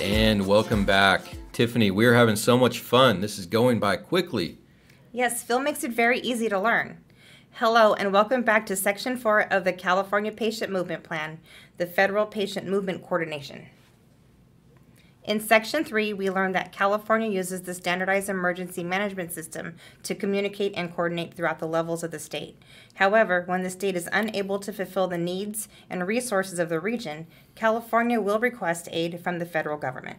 right, and welcome back. Tiffany, we're having so much fun. This is going by quickly. Yes, Phil makes it very easy to learn. Hello, and welcome back to Section 4 of the California Patient Movement Plan, the Federal Patient Movement Coordination. In Section 3, we learned that California uses the Standardized Emergency Management System to communicate and coordinate throughout the levels of the state. However, when the state is unable to fulfill the needs and resources of the region, California will request aid from the federal government.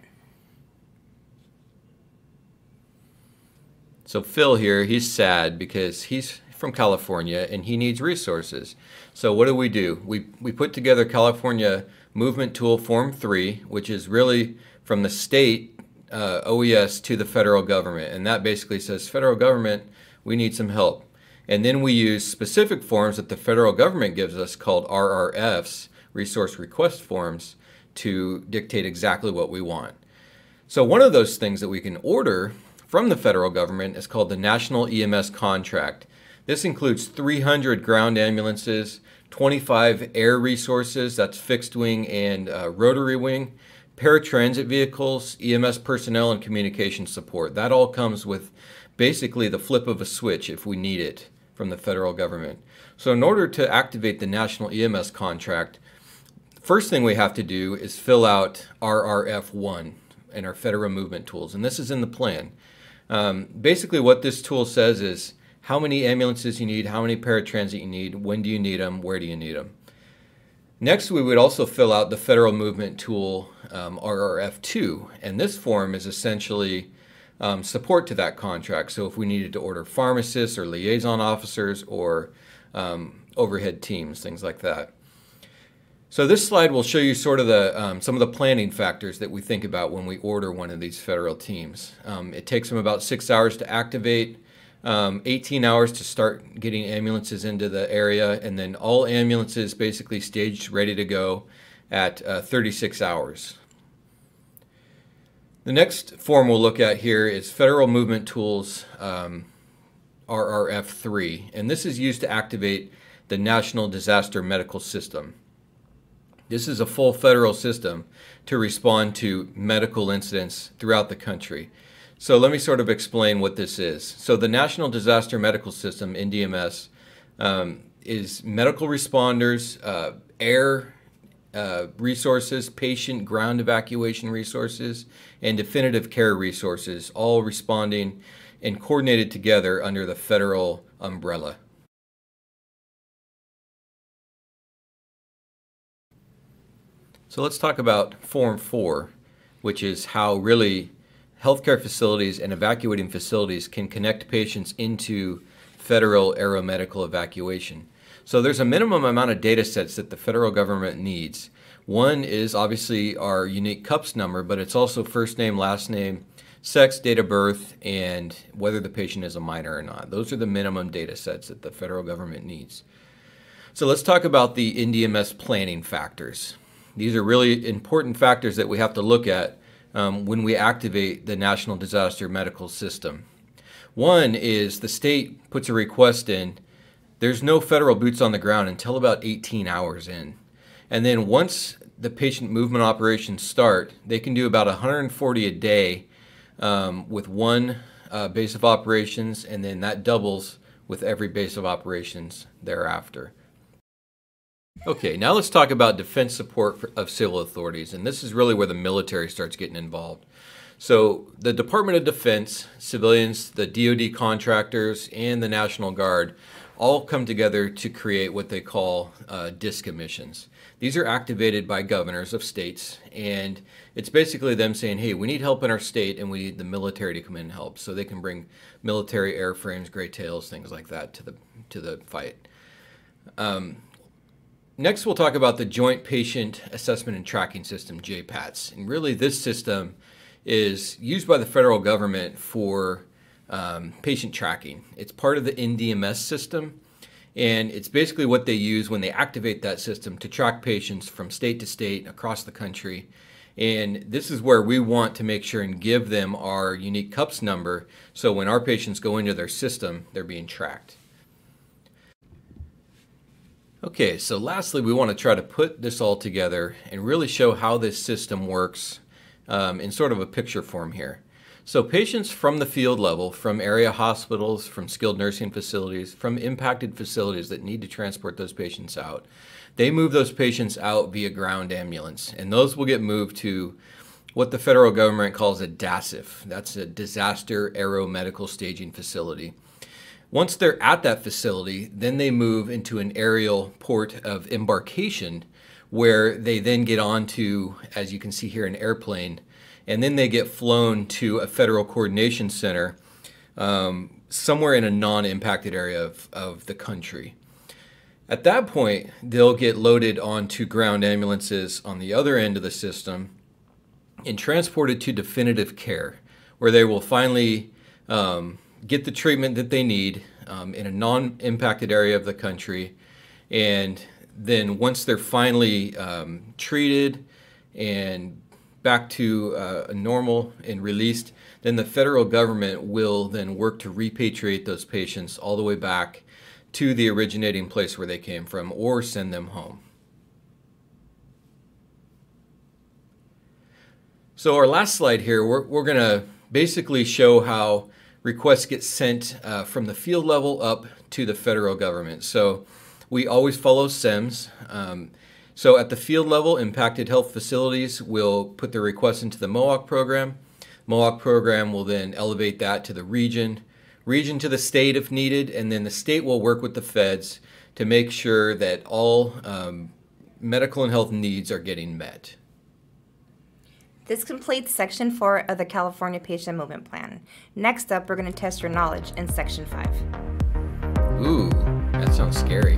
So Phil here, he's sad because he's from California and he needs resources. So what do we do? We, we put together California Movement Tool Form 3, which is really from the state uh, OES to the federal government. And that basically says, federal government, we need some help. And then we use specific forms that the federal government gives us called RRFs, Resource Request Forms, to dictate exactly what we want. So one of those things that we can order from the federal government is called the National EMS Contract. This includes 300 ground ambulances, 25 air resources, that's fixed wing and uh, rotary wing, paratransit vehicles, EMS personnel, and communication support. That all comes with basically the flip of a switch if we need it from the federal government. So in order to activate the national EMS contract, first thing we have to do is fill out RRF1 and our federal movement tools. And this is in the plan. Um, basically what this tool says is how many ambulances you need, how many paratransit you need, when do you need them, where do you need them. Next, we would also fill out the Federal Movement Tool um, RRF2, and this form is essentially um, support to that contract. So if we needed to order pharmacists or liaison officers or um, overhead teams, things like that. So this slide will show you sort of the um, some of the planning factors that we think about when we order one of these federal teams. Um, it takes them about six hours to activate um, 18 hours to start getting ambulances into the area, and then all ambulances basically staged, ready to go at uh, 36 hours. The next form we'll look at here is Federal Movement Tools um, RRF3, and this is used to activate the National Disaster Medical System. This is a full federal system to respond to medical incidents throughout the country. So let me sort of explain what this is. So the National Disaster Medical System, NDMS, um, is medical responders, uh, air uh, resources, patient ground evacuation resources, and definitive care resources, all responding and coordinated together under the federal umbrella. So let's talk about Form 4, which is how really healthcare facilities and evacuating facilities can connect patients into federal aeromedical evacuation. So there's a minimum amount of data sets that the federal government needs. One is obviously our unique CUPS number, but it's also first name, last name, sex, date of birth, and whether the patient is a minor or not. Those are the minimum data sets that the federal government needs. So let's talk about the NDMS planning factors. These are really important factors that we have to look at um, when we activate the National Disaster Medical System. One is the state puts a request in. There's no federal boots on the ground until about 18 hours in. And then once the patient movement operations start, they can do about 140 a day um, with one uh, base of operations, and then that doubles with every base of operations thereafter. Okay, now let's talk about defense support for, of civil authorities, and this is really where the military starts getting involved. So the Department of Defense, civilians, the DoD contractors, and the National Guard all come together to create what they call uh, DSCA missions. These are activated by governors of states, and it's basically them saying, hey, we need help in our state, and we need the military to come in and help. So they can bring military airframes, gray tails, things like that to the, to the fight. Um, Next, we'll talk about the Joint Patient Assessment and Tracking System, JPATS. And really, this system is used by the federal government for um, patient tracking. It's part of the NDMS system, and it's basically what they use when they activate that system to track patients from state to state across the country. And this is where we want to make sure and give them our unique CUPS number so when our patients go into their system, they're being tracked. Okay, so lastly, we want to try to put this all together and really show how this system works um, in sort of a picture form here. So patients from the field level, from area hospitals, from skilled nursing facilities, from impacted facilities that need to transport those patients out, they move those patients out via ground ambulance, and those will get moved to what the federal government calls a DASF. That's a disaster aeromedical staging facility. Once they're at that facility, then they move into an aerial port of embarkation where they then get onto, as you can see here, an airplane, and then they get flown to a federal coordination center um, somewhere in a non impacted area of, of the country. At that point, they'll get loaded onto ground ambulances on the other end of the system and transported to definitive care, where they will finally um, get the treatment that they need um, in a non impacted area of the country. And then, once they're finally um, treated and back to uh, normal and released, then the federal government will then work to repatriate those patients all the way back to the originating place where they came from or send them home. So our last slide here, we're, we're going to basically show how requests get sent uh, from the field level up to the federal government. So we always follow SEMS. Um, so at the field level, impacted health facilities will put their request into the MHOAC program. MHOAC program will then elevate that to the region region to the state if needed, and then the state will work with the feds to make sure that all um, medical and health needs are getting met. This completes Section 4 of the California Patient Movement Plan. Next up, we're going to test your knowledge in Section 5. Ooh, that sounds scary.